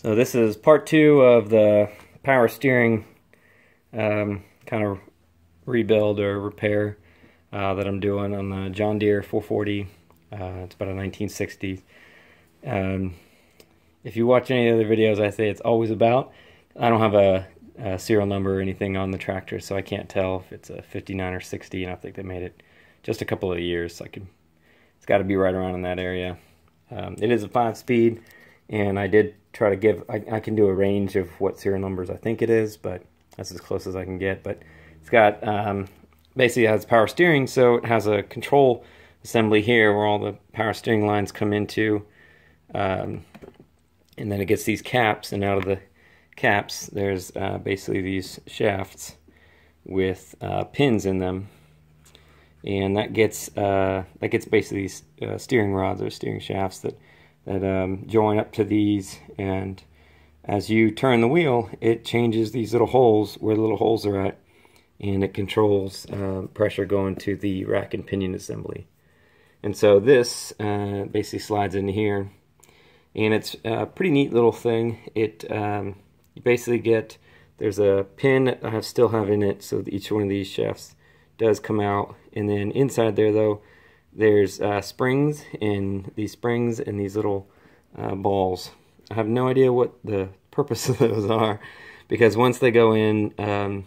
So this is part two of the power steering um, kind of rebuild or repair uh, that I'm doing on the John Deere 440. Uh, it's about a 1960. Um, if you watch any of the videos I say it's always about, I don't have a, a, serial number or anything on the tractor, so I can't tell if it's a 59 or 60, and I think they made it just a couple of years, so I it's got to be right around in that area. Um, it is a five-speed, and I did try to give, I, I, can do a range of what serial numbers I think it is, but that's as close as I can get. But it's got, um, basically it has power steering, so it has a control assembly here where all the power steering lines come into, um, and then it gets these caps, and out of the caps there's uh, basically these shafts with uh, pins in them, and that gets uh, that gets basically uh, steering rods or steering shafts that that um, join up to these. And as you turn the wheel it changes these little holes where the little holes are at and it controls uh, pressure going to the rack and pinion assembly. And so this uh, basically slides into here and it's a pretty neat little thing. It um, you basically get there's a pin I still have in it so each one of these shafts does come out. And then inside there though there's uh, springs and these springs and these little uh, balls. I have no idea what the purpose of those are because once they go in, um,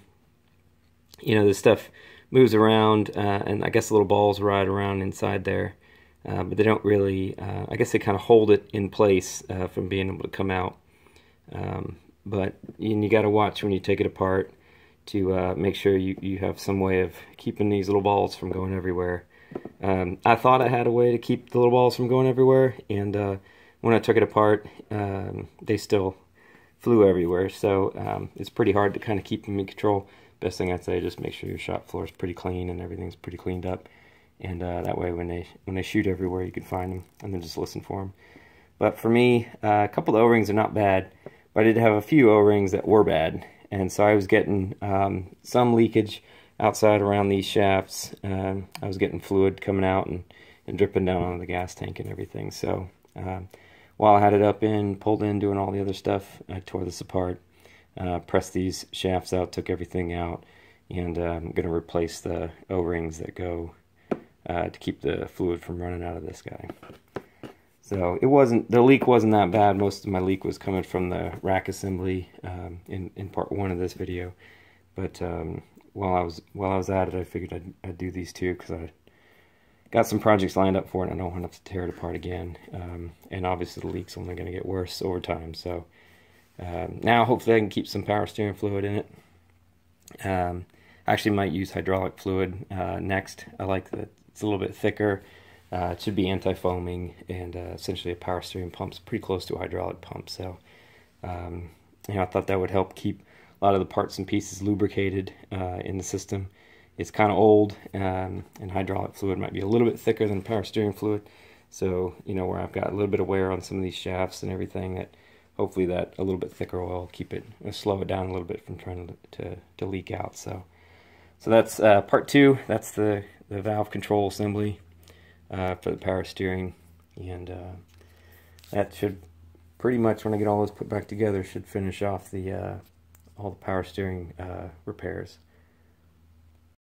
you know, this stuff moves around uh, and I guess the little balls ride around inside there. Uh, but they don't really, uh, I guess they kind of hold it in place uh, from being able to come out. Um, but you, you got to watch when you take it apart to make sure you, you have some way of keeping these little balls from going everywhere. Um, I thought I had a way to keep the little balls from going everywhere, and uh, when I took it apart, um, they still flew everywhere. So um, it's pretty hard to kind of keep them in control. Best thing I'd say just make sure your shop floor is pretty clean and everything's pretty cleaned up, and uh, that way when they when they shoot everywhere, you can find them and then just listen for them. But for me, uh, a couple of O-rings are not bad, but I did have a few O-rings that were bad, and so I was getting um, some leakage outside around these shafts. Um, I was getting fluid coming out and, and dripping down on the gas tank and everything. So um, while I had it up in, pulled in, doing all the other stuff, I tore this apart, uh, pressed these shafts out, took everything out, and uh, I'm going to replace the O-rings that go uh, to keep the fluid from running out of this guy. So it wasn't the leak wasn't that bad. Most of my leak was coming from the rack assembly um, in in part one of this video, but um, while I was while I was at it, I figured I'd, I'd do these two because I got some projects lined up for it. and I don't want to have to tear it apart again. Um, and obviously, the leak's only going to get worse over time. So um, now, hopefully, I can keep some power steering fluid in it. Um, actually, might use hydraulic fluid uh, next. I like that it's a little bit thicker. Uh, it should be anti-foaming and uh, essentially a power steering pump's pretty close to a hydraulic pump. So, um, you know, I thought that would help keep a lot of the parts and pieces lubricated uh, in the system. It's kind of old, um, and hydraulic fluid might be a little bit thicker than power steering fluid. So, you know, where I've got a little bit of wear on some of these shafts and everything, that hopefully that a little bit thicker oil will keep it, uh, slow it down a little bit from trying to, to, to leak out. So, so that's uh, part two. That's the, the valve control assembly uh, for the power steering. And uh, that should pretty much, when I get all those put back together, should finish off the uh, all the power steering uh, repairs.